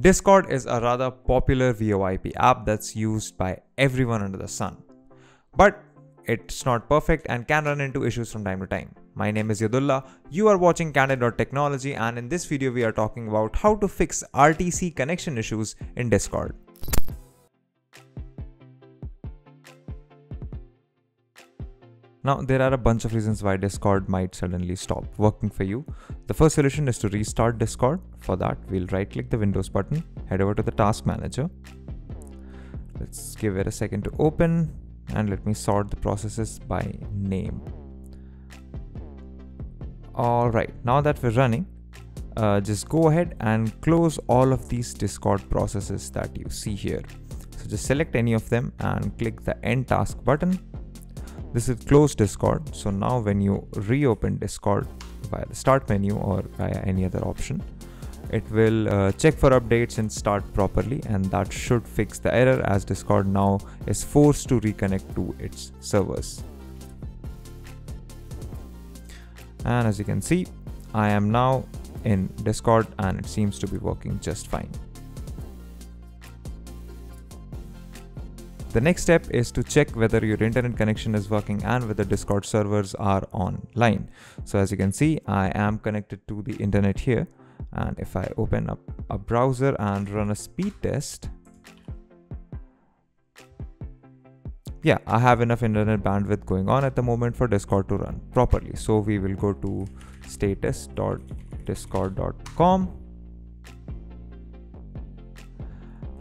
Discord is a rather popular VoIP app that's used by everyone under the sun. But it's not perfect and can run into issues from time to time. My name is Yadullah, you are watching Candid.technology and in this video we are talking about how to fix RTC connection issues in Discord. Now, there are a bunch of reasons why Discord might suddenly stop working for you. The first solution is to restart Discord. For that, we'll right click the Windows button, head over to the Task Manager. Let's give it a second to open and let me sort the processes by name. Alright, now that we're running, uh, just go ahead and close all of these Discord processes that you see here. So just select any of them and click the End Task button this is closed Discord. So now when you reopen Discord via the start menu or via any other option, it will uh, check for updates and start properly and that should fix the error as Discord now is forced to reconnect to its servers. And as you can see, I am now in Discord and it seems to be working just fine. The next step is to check whether your internet connection is working and whether Discord servers are online. So as you can see, I am connected to the internet here. And if I open up a browser and run a speed test, yeah, I have enough internet bandwidth going on at the moment for Discord to run properly. So we will go to status.discord.com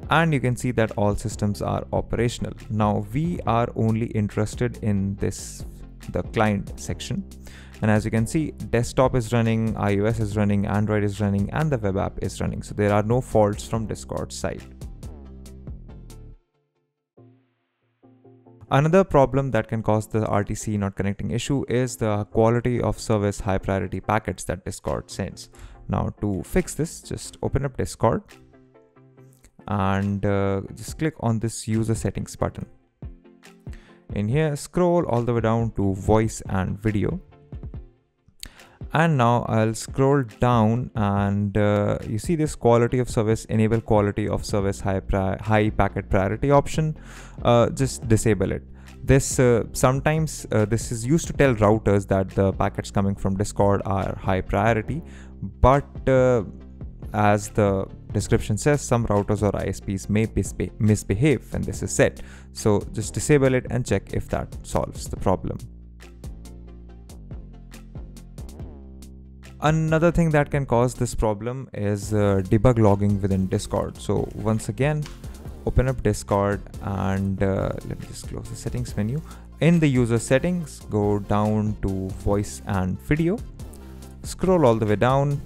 and you can see that all systems are operational. Now we are only interested in this, the client section. And as you can see, desktop is running, iOS is running, Android is running, and the web app is running. So there are no faults from Discord side. Another problem that can cause the RTC not connecting issue is the quality of service high priority packets that Discord sends. Now to fix this, just open up Discord and uh, just click on this user settings button. In here, scroll all the way down to voice and video. And now I'll scroll down and uh, you see this quality of service, enable quality of service high, high packet priority option. Uh, just disable it this uh, sometimes uh, this is used to tell routers that the packets coming from discord are high priority but uh, as the description says some routers or ISPs may misbehave when this is set. So just disable it and check if that solves the problem. Another thing that can cause this problem is uh, debug logging within Discord. So once again, open up Discord and uh, let me just close the settings menu. In the user settings, go down to voice and video. Scroll all the way down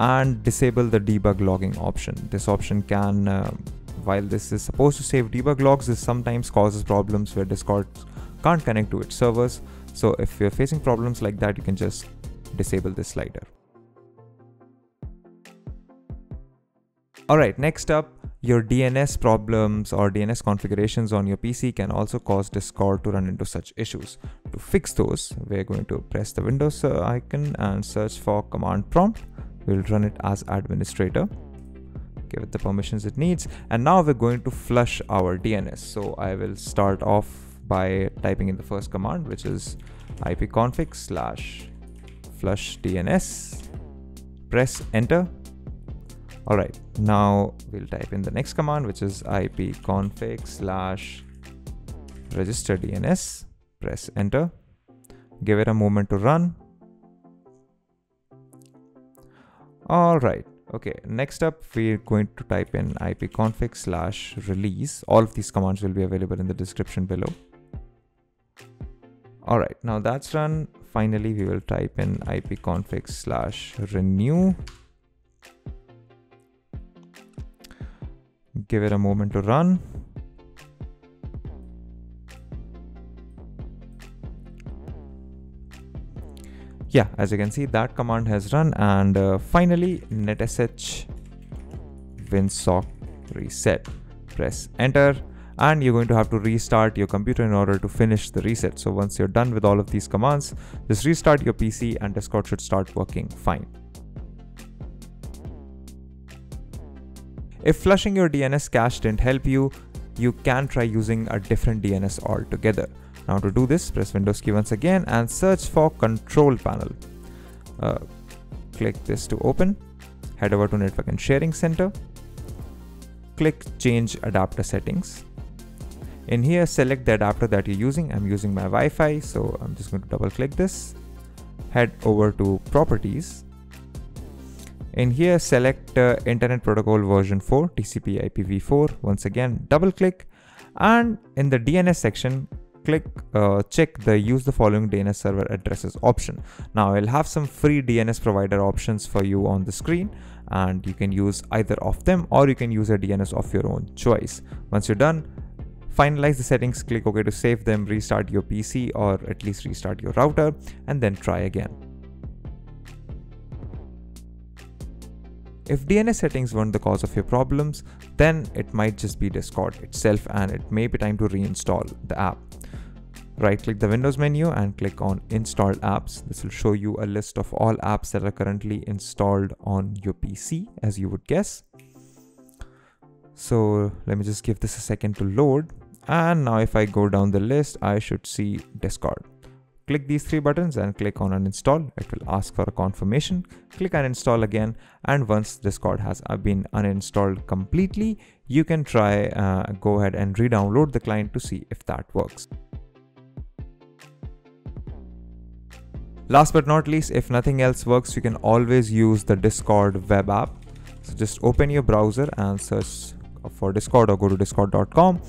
and disable the debug logging option. This option can, uh, while this is supposed to save debug logs, this sometimes causes problems where Discord can't connect to its servers. So if you're facing problems like that, you can just disable this slider. Alright, next up, your DNS problems or DNS configurations on your PC can also cause Discord to run into such issues. To fix those, we're going to press the Windows uh, icon and search for command prompt we'll run it as administrator. Give it the permissions it needs. And now we're going to flush our DNS so I will start off by typing in the first command which is ipconfig slash flush DNS press enter. All right now we'll type in the next command which is ipconfig slash register DNS press enter. Give it a moment to run All right. Okay, next up, we're going to type in ipconfig slash release. All of these commands will be available in the description below. All right, now that's run. Finally, we will type in ipconfig slash renew. Give it a moment to run. Yeah as you can see that command has run and uh, finally netsh winsock reset. Press enter and you're going to have to restart your computer in order to finish the reset. So once you're done with all of these commands just restart your pc and discord should start working fine. If flushing your DNS cache didn't help you, you can try using a different DNS altogether. Now to do this, press Windows key once again and search for control panel. Uh, click this to open, head over to network and sharing center, click change adapter settings. In here, select the adapter that you're using. I'm using my Wi-Fi, so I'm just going to double click this, head over to properties. In here, select uh, Internet Protocol version 4, TCP IPv4. Once again, double click and in the DNS section, click uh, check the use the following DNS server addresses option. Now I'll have some free DNS provider options for you on the screen and you can use either of them or you can use a DNS of your own choice. Once you're done, finalize the settings, click OK to save them, restart your PC or at least restart your router and then try again. If DNS settings weren't the cause of your problems, then it might just be Discord itself and it may be time to reinstall the app. Right click the Windows menu and click on install apps. This will show you a list of all apps that are currently installed on your PC as you would guess. So let me just give this a second to load. And now if I go down the list, I should see Discord. Click these three buttons and click on uninstall. It will ask for a confirmation. Click uninstall again. And once Discord has been uninstalled completely, you can try uh, go ahead and re-download the client to see if that works. Last but not least, if nothing else works, you can always use the Discord web app. So just open your browser and search for Discord or go to discord.com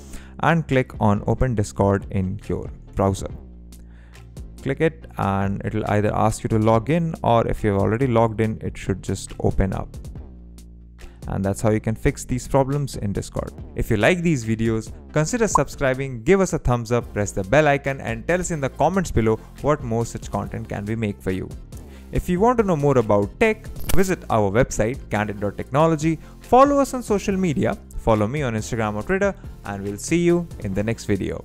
and click on open Discord in your browser. Click it and it'll either ask you to log in or if you've already logged in, it should just open up and that's how you can fix these problems in Discord. If you like these videos, consider subscribing, give us a thumbs up, press the bell icon and tell us in the comments below what more such content can we make for you. If you want to know more about tech, visit our website candid.technology, follow us on social media, follow me on Instagram or Twitter, and we'll see you in the next video.